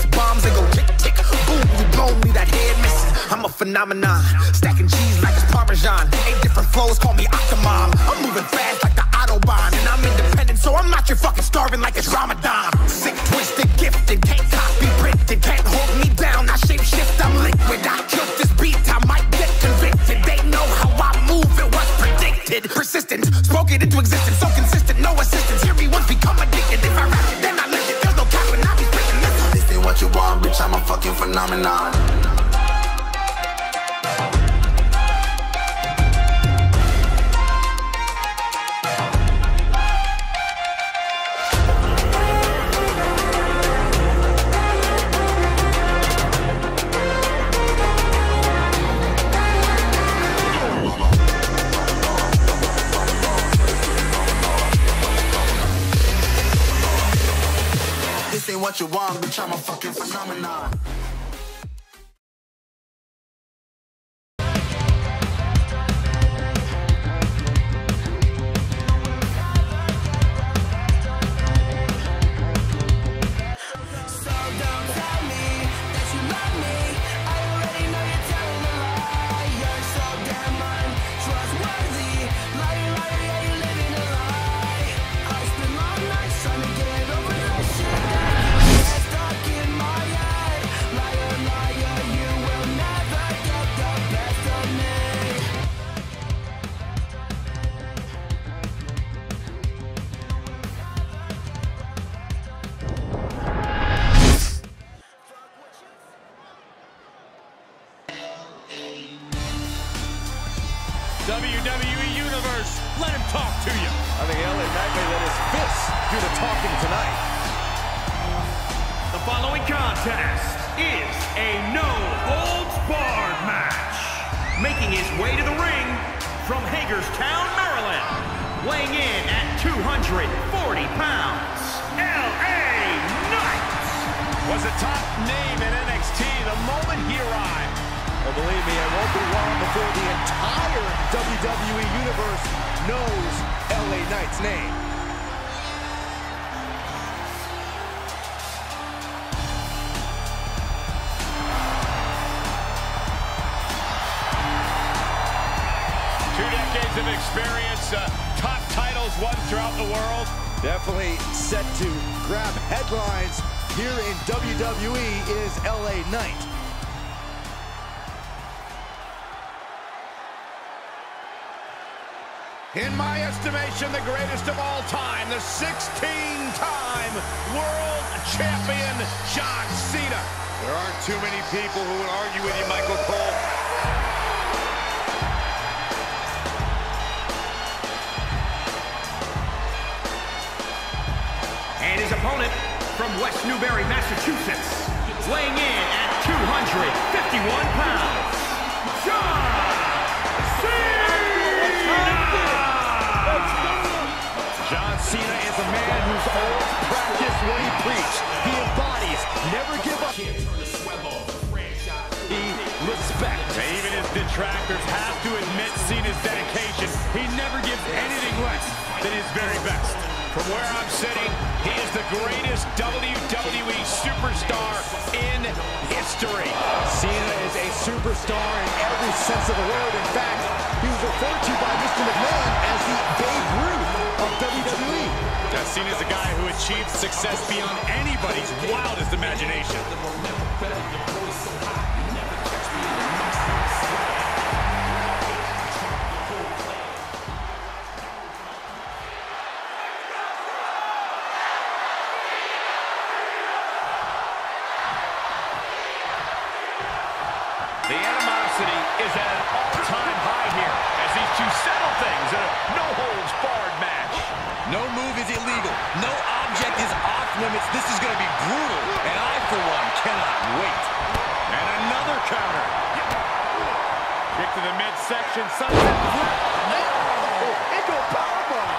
Release bombs and go tick tick. Boom, you blow me that head missing. I'm a phenomenon. Stacking cheese like it's Parmesan. Eight different flows, call me Octomom. I'm moving fast like the Autobahn. And I'm independent, so I'm not your fucking starving like it's Ramadan. Sick, twisted, gifted. Can't copy, printed. Can't hold me down. I shape shift, I'm liquid. I killed this beat. I might get convicted. They know how I move. It was predicted. Persistent, spoke it into existence. So phenomenon. Contest is a no-holds-barred match. Making his way to the ring from Hagerstown, Maryland, weighing in at 240 pounds, LA Knight. Was a top name in NXT the moment he arrived. Well, believe me, it won't be long before the entire WWE Universe knows LA Knight's name. The world. Definitely set to grab headlines here in WWE is LA Knight. In my estimation, the greatest of all time, the 16-time world champion, John Cena. There aren't too many people who would argue with you, Michael Cole. From West Newbury, Massachusetts, weighing in at 251 pounds, John Cena! John Cena is a man who's always practiced what he preached. He embodies never give up. He respects. Even his detractors have to admit Cena's dedication. He never gives anything less than his very best. From where I'm sitting, he is the greatest WWE superstar in history. Cena is a superstar in every sense of the word. In fact, he was referred to by Mr. McMahon as the Babe Ruth of WWE. Now, Cena's a guy who achieved success beyond anybody's wildest imagination. Limits, this is going to be brutal, and I, for one, cannot wait. And another counter. Kick to the midsection. Sunset flip. Oh, into a powerbomb.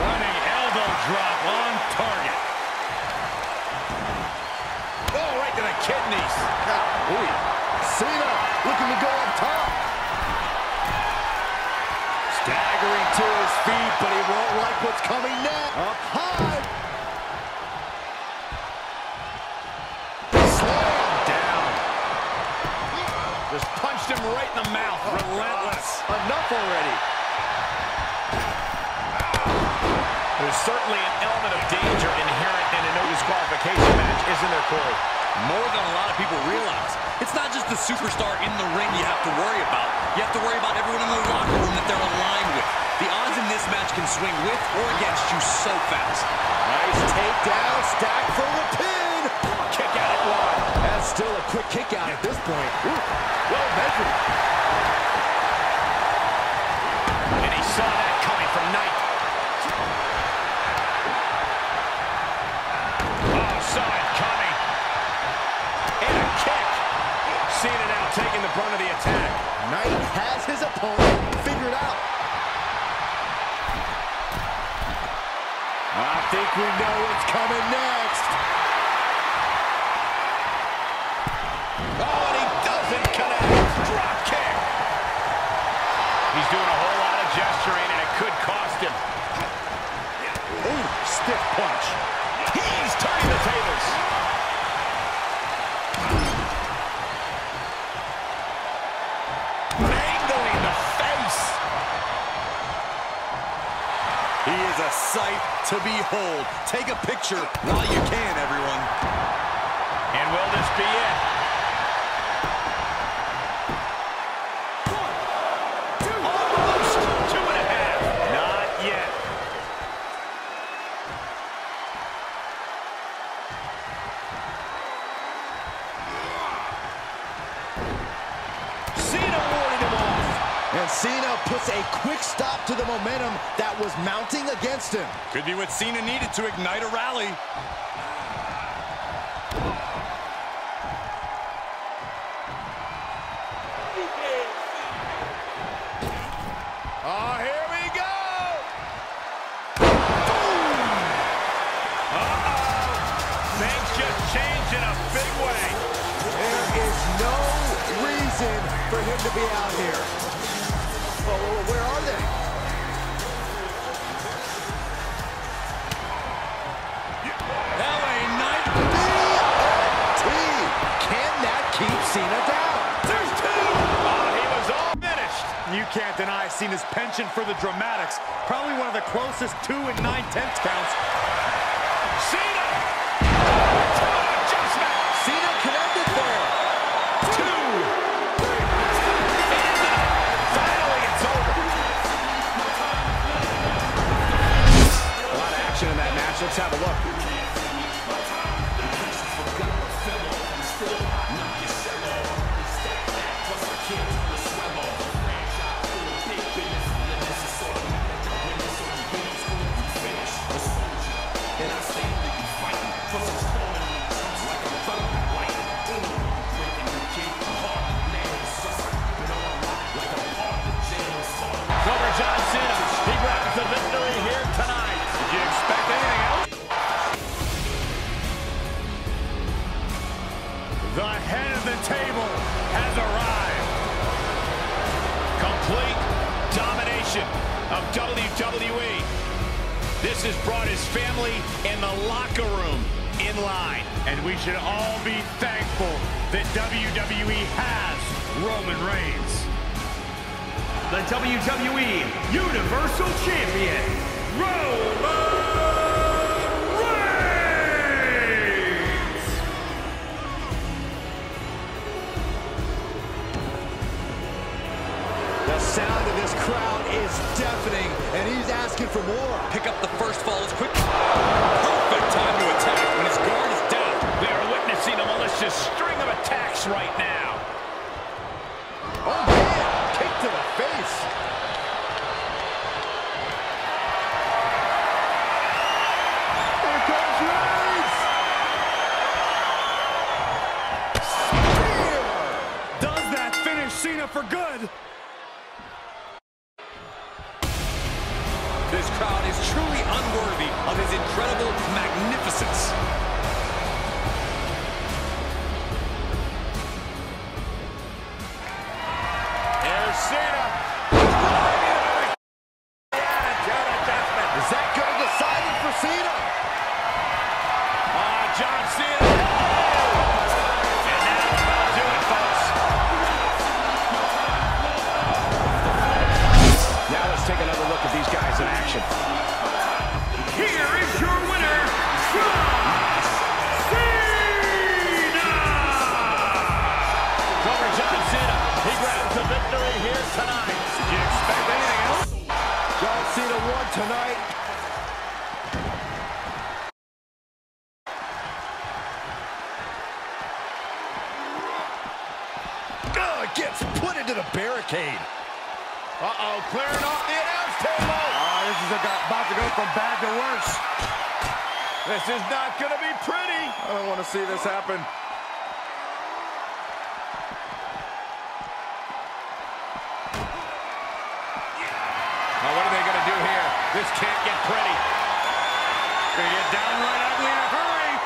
Running elbow drop on target. Oh, right to the kidneys. Ooh. Cena looking to go up top. Staggering to his feet, but he won't like what's coming next. Up high. Slam down. Just punched him right in the mouth. Oh, Relentless. Enough already. There's certainly an element of danger inherent in a no disqualification match, isn't there, Corey? More than a lot of people realize. It's not just the superstar in the ring you have to worry about. You have to worry about everyone in the locker room that they're aligned with. The odds in this match can swing with or against you so fast. Nice takedown, stack for the pin. Kick out at one. That's still a quick kick out at this point. Ooh, well measured. Taking the of the attack. Knight has his opponent figured out. I think we know what's coming next. Is a sight to behold. Take a picture while you can, everyone. And will this be it? Cena puts a quick stop to the momentum that was mounting against him. Could be what Cena needed to ignite a rally. Oh, here we go! Things just changed in a big way. There is no reason for him to be out here. You can't deny Cena's penchant for the dramatics. Probably one of the closest two and nine tenths counts. Cena. This has brought his family and the locker room in line. And we should all be thankful that WWE has Roman Reigns the WWE Universal Champion, Roman The sound of this crowd is deafening, and he's asking for more. Pick up the first fall as quick. Perfect time to attack when his guard is down. We are witnessing a malicious string of attacks right now. Oh, man! Kick to the face. Here! Spear! Does that finish Cena for good? Of his incredible magnificence. Here's Cena. Tonight. Gets put into the barricade. Uh-oh, clearing off the announce table. Oh, this is about to go from bad to worse. This is not going to be pretty. I don't want to see this happen. Now, what are they going to do here? This can't get pretty. To get downright ugly in a hurry.